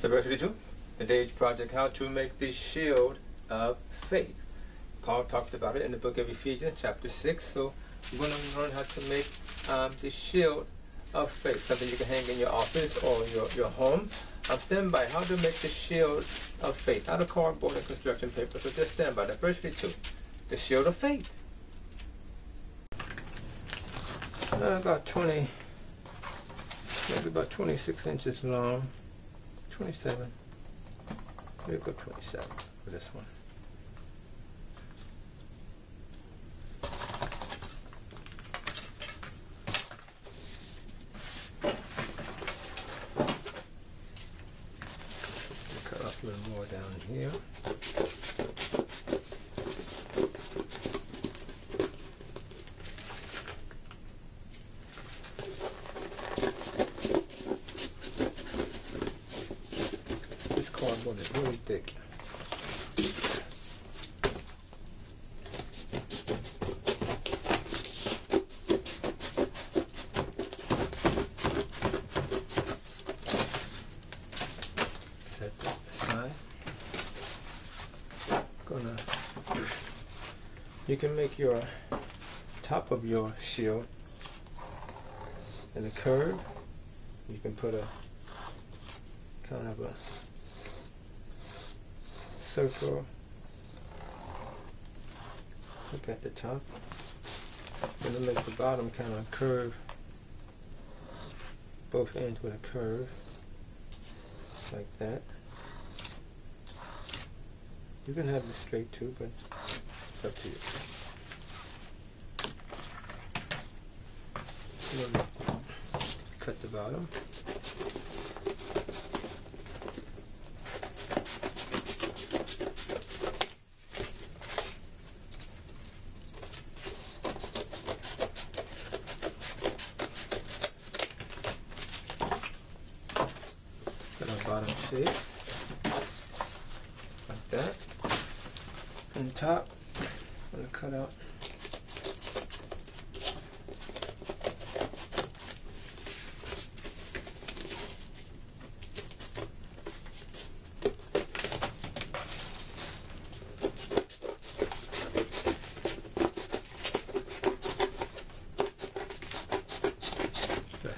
So verse 32, today's project, how to make the shield of faith. Paul talked about it in the book of Ephesians chapter 6. So we're going to learn how to make um, the shield of faith, something you can hang in your office or your, your home. I'm stand by how to make the shield of faith out of cardboard and construction paper. So just stand by that. Verse 32, the shield of faith. Uh, about 20, maybe about 26 inches long, 27, maybe go 27 for this one. Cut off a little more down here. Cardboard is really thick. Set that aside. Gonna. You can make your top of your shield in a curve. You can put a kind of a circle. Look at the top. And then make the bottom kind of curve. Both ends with a curve. Like that. You can have it straight too, but it's up to you. Cut the bottom. Got bottom. Like that. And top, I'm gonna cut out.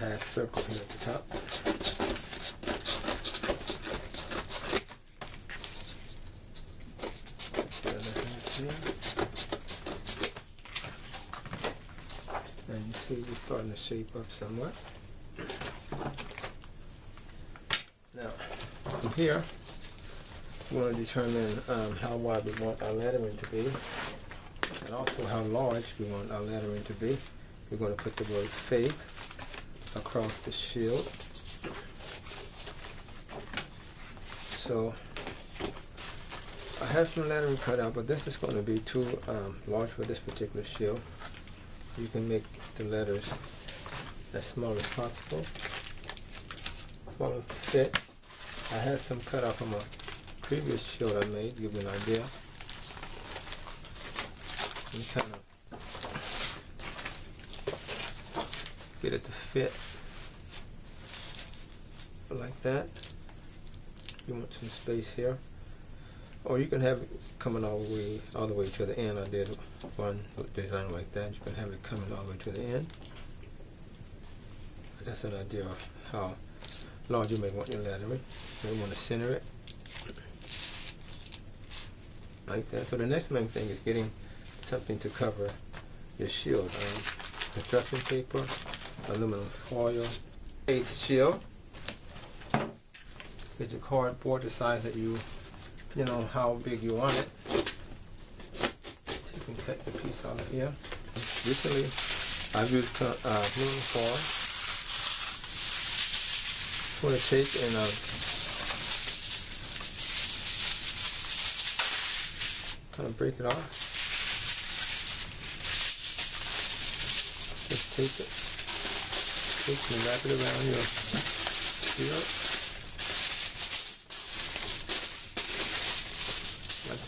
Half circle here at the top. The other half here. And you see we're starting to shape up somewhat. Now, from here, we want to determine um, how wide we want our lettering to be, and also how large we want our lettering to be. We're going to put the word faith across the shield. So I have some lettering cut out, but this is going to be too um, large for this particular shield. You can make the letters as small as possible. Small fit. I have some cut out from a previous shield I made, give you an idea. And kind of get it to fit like that. You want some space here. Or you can have it coming all the way all the way to the end. I did one design like that. You can have it coming all the way to the end. That's an idea of how large you may want your lettering. You want to center it like that. So the next main thing is getting something to cover your shield. Um, construction paper, aluminum foil, eighth shield. Get your cardboard the size that you, you know, how big you want it. Cut the piece out of here. Recently, I've used uh, aluminum foil. I'm going to take and uh, kind of break it off. Just take it, take and wrap it around your shield.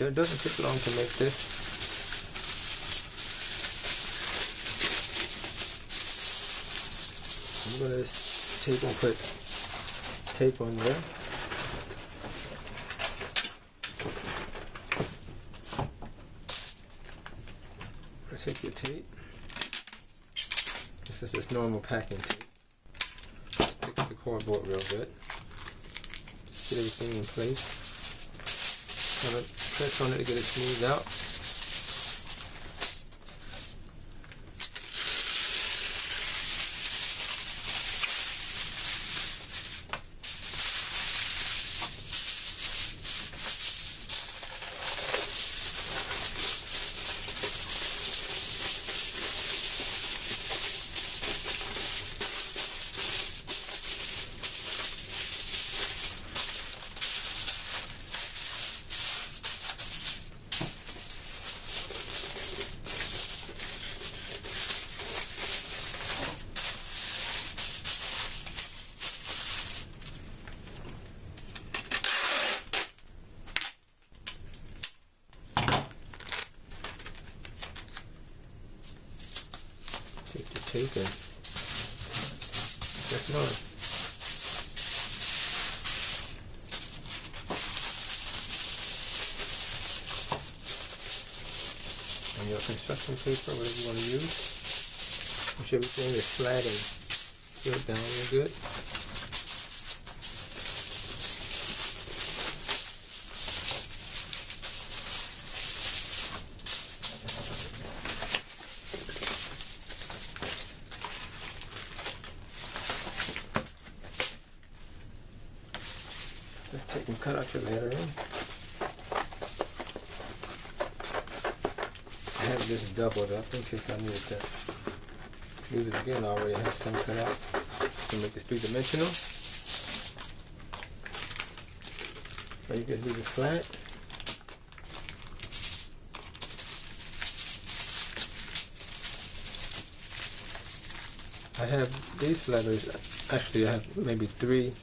It doesn't take long to make this. I'm gonna take and put tape on there. I take your tape. This is just normal packing tape. Stick the cardboard real good. Get everything in place. Kind of press on it to get it smoothed out. Take the tape and it your construction paper, whatever you want to use. Make sure everything is flat and sealed down real good. Just take and cut out your lettering. I have this doubled up in case I need to use it again. I already have some cut out to make this three dimensional. Or you can do it flat. I have these letters, actually I have maybe three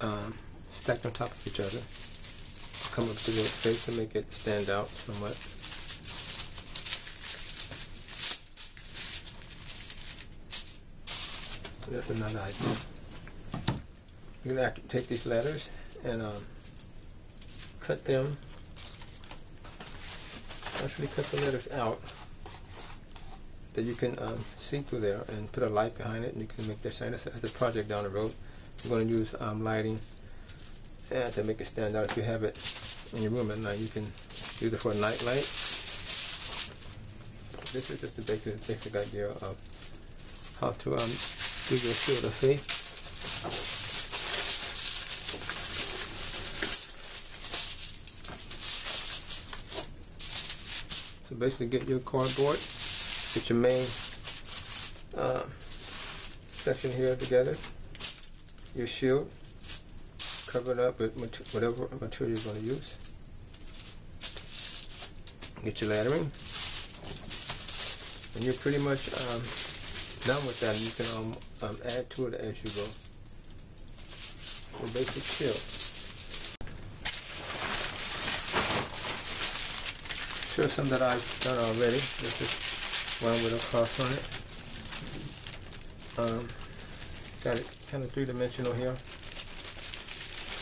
um, stacked on top of each other. Come up to the face and make it stand out somewhat. That's another idea. You can actually take these letters and um, cut them. Actually, cut the letters out that you can um, see through there and put a light behind it, and you can make that shine. That's, that's a project down the road. You're going to use um, lighting and to make it stand out. If you have it in your room at night, you can use it for a night light. This is just the basic, basic idea of how to um, do your shield of faith. So basically get your cardboard, get your main uh, section here together, your shield, cover it up with whatever material you're going to use. Get your lettering, and you're pretty much um, done with that. You can um, um, add to it as you go. The basic shield. Sure, some that I've done already. This is one with a cross on it. Um, got it kind of three-dimensional here.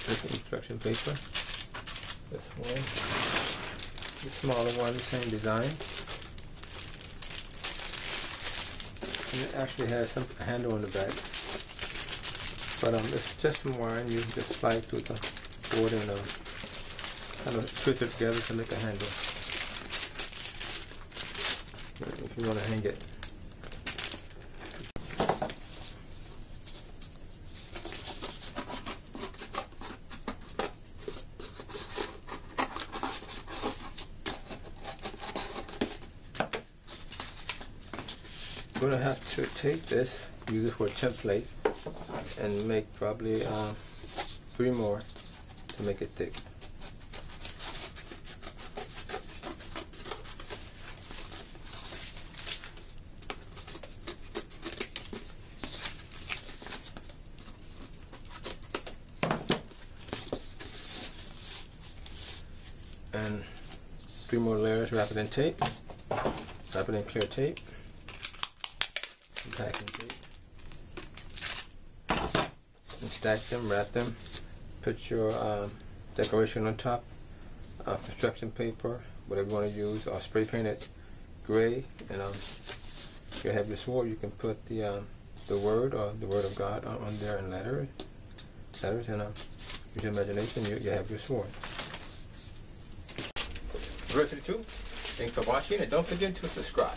This instruction paper. This one. The smaller one, the same design. And it actually has some handle on the back. But um, it's just some wire and you just slide through the board and uh, kind of twist it together to make a handle. If you want to hang it. I'm to take this, use it for a template, and make probably uh, three more to make it thick. And three more layers, wrap it in tape, wrap it in clear tape packing tape. And stack them, wrap them, put your um, decoration on top, uh, construction paper, whatever you want to use, or spray paint it gray, and um, you have your sword. You can put the um, the word or the word of God on, on there in letters, letters, and um, use your imagination. You, you have your sword. Verse 2. Thanks for watching, and don't forget to subscribe.